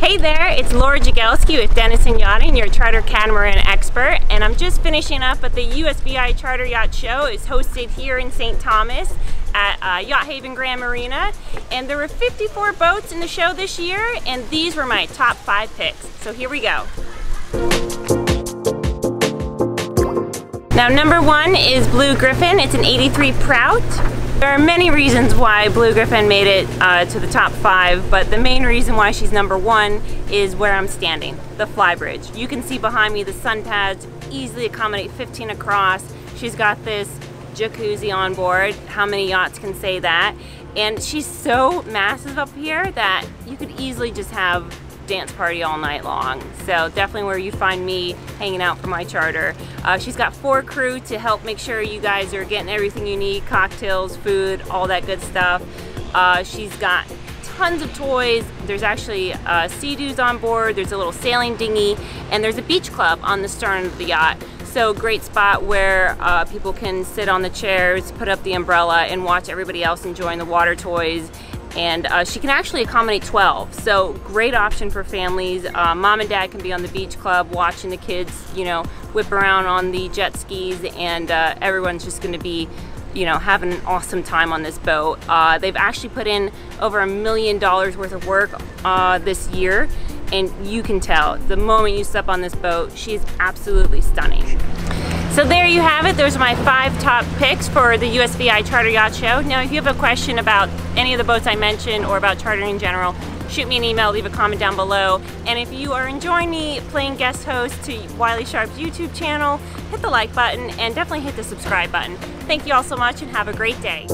Hey there, it's Laura Jagelski with Denison Yachting, your charter catamaran expert, and I'm just finishing up at the USVI Charter Yacht Show. It's hosted here in St. Thomas at uh, Yacht Haven Grand Marina, and there were 54 boats in the show this year, and these were my top five picks. So here we go. Now number one is Blue Gryphon. It's an 83 Prout. There are many reasons why Blue Gryphon made it uh, to the top five, but the main reason why she's number one is where I'm standing, the flybridge. You can see behind me the sun pads easily accommodate 15 across. She's got this jacuzzi on board. How many yachts can say that? And she's so massive up here that you could easily just have dance party all night long. So definitely where you find me hanging out for my charter. Uh, she's got four crew to help make sure you guys are getting everything you need, cocktails, food, all that good stuff. Uh, she's got tons of toys. There's actually uh, Sea-Doos on board, there's a little sailing dinghy, and there's a beach club on the stern of the yacht. So great spot where uh, people can sit on the chairs, put up the umbrella, and watch everybody else enjoying the water toys and uh, she can actually accommodate 12 so great option for families. Uh, mom and dad can be on the beach club watching the kids you know whip around on the jet skis and uh, everyone's just going to be you know having an awesome time on this boat. Uh, they've actually put in over a million dollars worth of work uh, this year and you can tell the moment you step on this boat she's absolutely stunning so there you have it. Those are my five top picks for the USVI Charter Yacht Show. Now, if you have a question about any of the boats I mentioned or about chartering in general, shoot me an email, leave a comment down below. And if you are enjoying me playing guest host to Wiley Sharp's YouTube channel, hit the like button and definitely hit the subscribe button. Thank you all so much and have a great day.